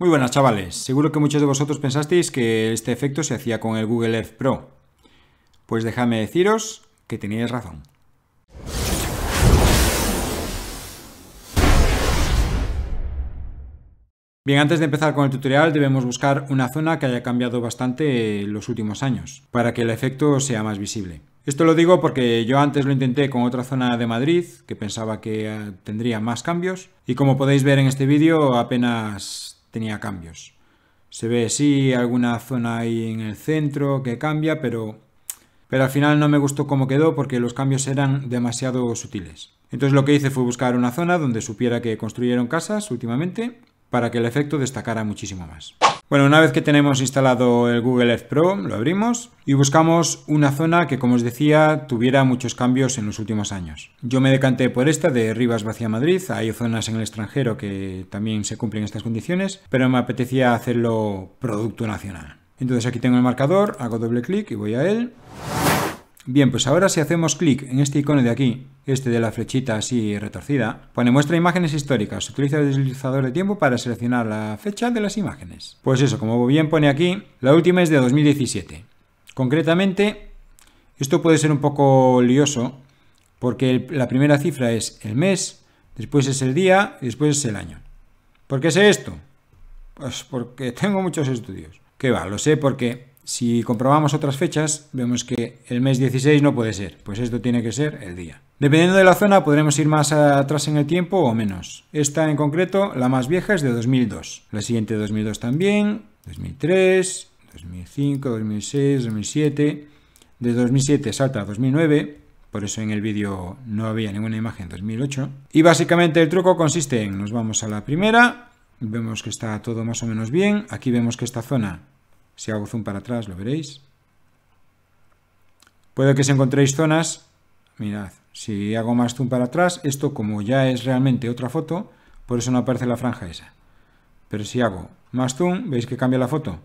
Muy buenas chavales, seguro que muchos de vosotros pensasteis que este efecto se hacía con el Google Earth Pro. Pues dejadme deciros que teníais razón. Bien, antes de empezar con el tutorial debemos buscar una zona que haya cambiado bastante los últimos años, para que el efecto sea más visible. Esto lo digo porque yo antes lo intenté con otra zona de Madrid, que pensaba que eh, tendría más cambios, y como podéis ver en este vídeo apenas tenía cambios. Se ve sí alguna zona ahí en el centro que cambia, pero, pero al final no me gustó cómo quedó porque los cambios eran demasiado sutiles. Entonces lo que hice fue buscar una zona donde supiera que construyeron casas últimamente para que el efecto destacara muchísimo más. Bueno, una vez que tenemos instalado el Google Earth Pro, lo abrimos y buscamos una zona que, como os decía, tuviera muchos cambios en los últimos años. Yo me decanté por esta de Rivas Vacía Madrid, hay zonas en el extranjero que también se cumplen estas condiciones, pero me apetecía hacerlo producto nacional. Entonces aquí tengo el marcador, hago doble clic y voy a él. Bien, pues ahora si hacemos clic en este icono de aquí, este de la flechita así retorcida, pone muestra imágenes históricas. Utiliza el deslizador de tiempo para seleccionar la fecha de las imágenes. Pues eso, como bien pone aquí, la última es de 2017. Concretamente, esto puede ser un poco lioso, porque la primera cifra es el mes, después es el día y después es el año. ¿Por qué sé esto? Pues porque tengo muchos estudios. ¿Qué va? Lo sé porque si comprobamos otras fechas, vemos que el mes 16 no puede ser, pues esto tiene que ser el día. Dependiendo de la zona, podremos ir más atrás en el tiempo o menos. Esta en concreto, la más vieja, es de 2002. La siguiente 2002 también, 2003, 2005, 2006, 2007. De 2007 salta a 2009, por eso en el vídeo no había ninguna imagen 2008. Y básicamente el truco consiste en, nos vamos a la primera, vemos que está todo más o menos bien. Aquí vemos que esta zona si hago zoom para atrás, lo veréis. Puede que se encontréis zonas, mirad, si hago más zoom para atrás, esto como ya es realmente otra foto, por eso no aparece la franja esa. Pero si hago más zoom, veis que cambia la foto.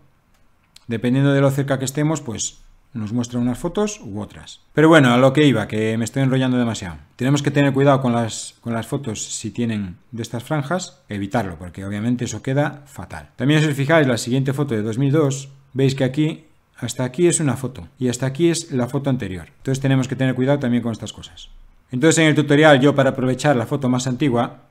Dependiendo de lo cerca que estemos, pues nos muestra unas fotos u otras. Pero bueno, a lo que iba, que me estoy enrollando demasiado. Tenemos que tener cuidado con las, con las fotos si tienen de estas franjas, evitarlo, porque obviamente eso queda fatal. También si os fijáis, la siguiente foto de 2002 veis que aquí, hasta aquí es una foto y hasta aquí es la foto anterior. Entonces tenemos que tener cuidado también con estas cosas. Entonces en el tutorial yo para aprovechar la foto más antigua,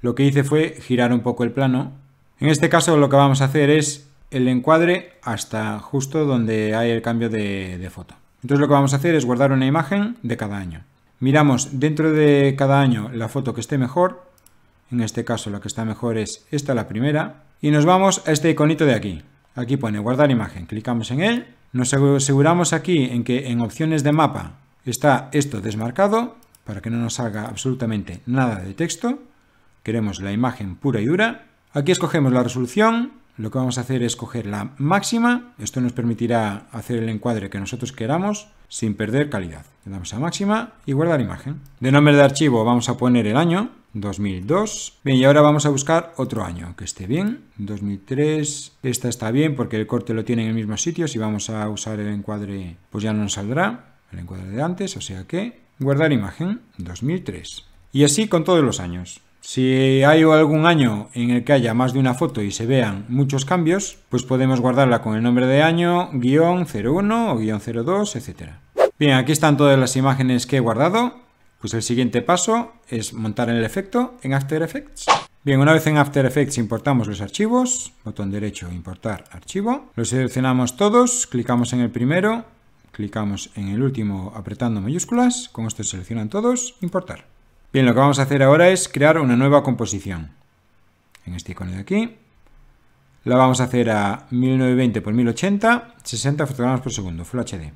lo que hice fue girar un poco el plano. En este caso lo que vamos a hacer es el encuadre hasta justo donde hay el cambio de, foto. Entonces lo que vamos a hacer es guardar una imagen de cada año. Miramos dentro de cada año la foto que esté mejor. En este caso la que está mejor es esta, la primera. Y nos vamos a este iconito de aquí. Aquí pone guardar imagen, clicamos en él, nos aseguramos aquí en que en opciones de mapa está esto desmarcado para que no nos salga absolutamente nada de texto. Queremos la imagen pura y dura. Aquí escogemos la resolución, lo que vamos a hacer es coger la máxima, esto nos permitirá hacer el encuadre que nosotros queramos sin perder calidad. Le damos a máxima y guardar imagen. De nombre de archivo vamos a poner el año, 2002. Bien, y ahora vamos a buscar otro año que esté bien. 2003. Esta está bien porque el corte lo tiene en el mismo sitio. Si vamos a usar el encuadre, pues ya no nos saldrá el encuadre de antes. O sea que guardar imagen 2003. Y así con todos los años. Si hay algún año en el que haya más de una foto y se vean muchos cambios, pues podemos guardarla con el nombre de año, guion 01 o guion 02, etc. Bien, aquí están todas las imágenes que he guardado. Pues el siguiente paso es montar el efecto en After Effects. Bien, una vez en After Effects importamos los archivos, botón derecho importar archivo, los seleccionamos todos, clicamos en el primero, clicamos en el último apretando mayúsculas, con esto se seleccionan todos, importar. Bien, lo que vamos a hacer ahora es crear una nueva composición. En este icono de aquí, la vamos a hacer a 1920 x 1080, 60 fotogramas por segundo, Full HD.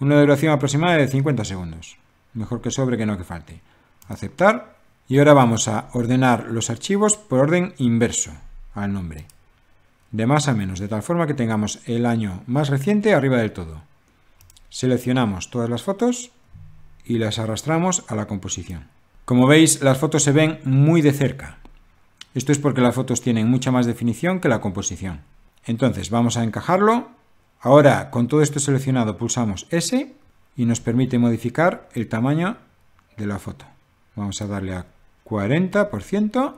Una duración aproximada de 50 segundos. Mejor que sobre que no que falte. Aceptar. Y ahora vamos a ordenar los archivos por orden inverso al nombre. De más a menos, de tal forma que tengamos el año más reciente arriba del todo. Seleccionamos todas las fotos y las arrastramos a la composición. Como veis, las fotos se ven muy de cerca. Esto es porque las fotos tienen mucha más definición que la composición. Entonces, vamos a encajarlo. Ahora, con todo esto seleccionado, pulsamos S y nos permite modificar el tamaño de la foto. Vamos a darle a 40%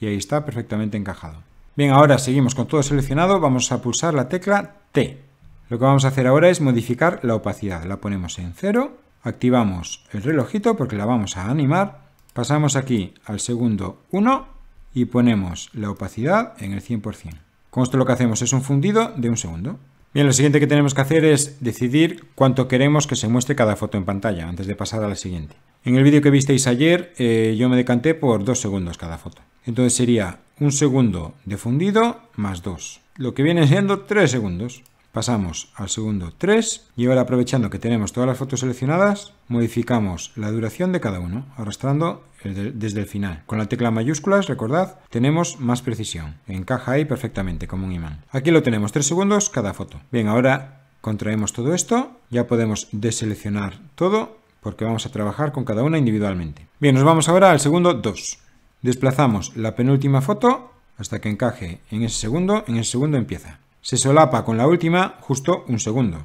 y ahí está perfectamente encajado. Bien, ahora seguimos con todo seleccionado, vamos a pulsar la tecla T. Lo que vamos a hacer ahora es modificar la opacidad. La ponemos en 0, activamos el relojito porque la vamos a animar, pasamos aquí al segundo 1 y ponemos la opacidad en el 100%. Con esto lo que hacemos es un fundido de un segundo. Bien, lo siguiente que tenemos que hacer es decidir cuánto queremos que se muestre cada foto en pantalla antes de pasar a la siguiente. En el vídeo que visteis ayer eh, yo me decanté por dos segundos cada foto. Entonces sería un segundo de fundido más 2, lo que viene siendo 3 segundos. Pasamos al segundo 3 y ahora aprovechando que tenemos todas las fotos seleccionadas, modificamos la duración de cada uno, arrastrando desde el final. Con la tecla mayúsculas, recordad, tenemos más precisión. Encaja ahí perfectamente como un imán. Aquí lo tenemos 3 segundos cada foto. Bien, ahora contraemos todo esto, ya podemos deseleccionar todo porque vamos a trabajar con cada una individualmente. Bien, nos vamos ahora al segundo 2. Desplazamos la penúltima foto hasta que encaje en ese segundo, en ese segundo empieza. Se solapa con la última justo un segundo.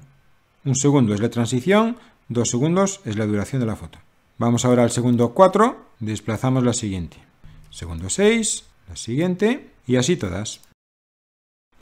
Un segundo es la transición, dos segundos es la duración de la foto. Vamos ahora al segundo 4, desplazamos la siguiente. Segundo 6, la siguiente y así todas.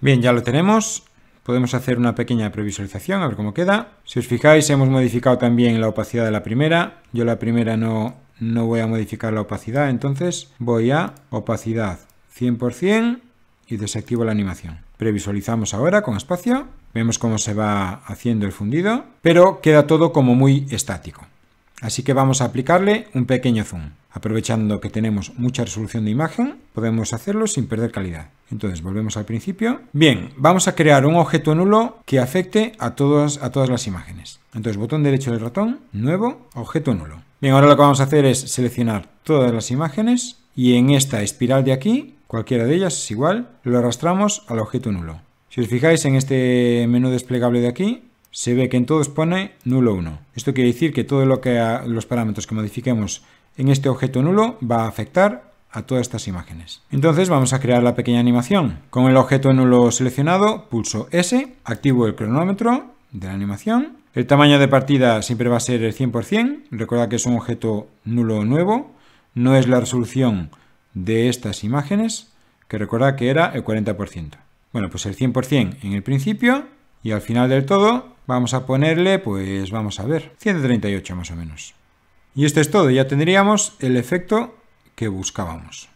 Bien, ya lo tenemos. Podemos hacer una pequeña previsualización, a ver cómo queda. Si os fijáis, hemos modificado también la opacidad de la primera. Yo la primera no, no voy a modificar la opacidad, entonces voy a opacidad 100% y desactivo la animación. Previsualizamos ahora con espacio, vemos cómo se va haciendo el fundido, pero queda todo como muy estático. Así que vamos a aplicarle un pequeño zoom. Aprovechando que tenemos mucha resolución de imagen, podemos hacerlo sin perder calidad. Entonces, volvemos al principio. Bien, vamos a crear un objeto nulo que afecte a, todas, a todas las imágenes. Entonces, botón derecho del ratón, nuevo, objeto nulo. Bien, ahora lo que vamos a hacer es seleccionar todas las imágenes y en esta espiral de aquí Cualquiera de ellas es igual, lo arrastramos al objeto nulo. Si os fijáis en este menú desplegable de aquí, se ve que en todos pone nulo 1. Esto quiere decir que todos lo que los parámetros que modifiquemos en este objeto nulo va a afectar a todas estas imágenes. Entonces vamos a crear la pequeña animación. Con el objeto nulo seleccionado, pulso S, activo el cronómetro de la animación. El tamaño de partida siempre va a ser el 100%. Recuerda que es un objeto nulo nuevo. No es la resolución de estas imágenes, que recuerda que era el 40%. Bueno, pues el 100% en el principio y al final del todo vamos a ponerle, pues vamos a ver, 138 más o menos. Y esto es todo, ya tendríamos el efecto que buscábamos.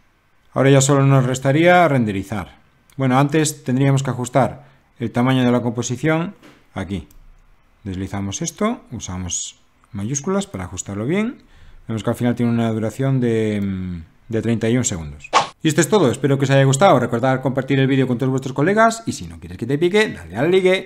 Ahora ya solo nos restaría renderizar. Bueno, antes tendríamos que ajustar el tamaño de la composición aquí. Deslizamos esto, usamos mayúsculas para ajustarlo bien. Vemos que al final tiene una duración de mm, de 31 segundos. Y esto es todo, espero que os haya gustado, recordad compartir el vídeo con todos vuestros colegas y si no quieres que te pique, dale al like.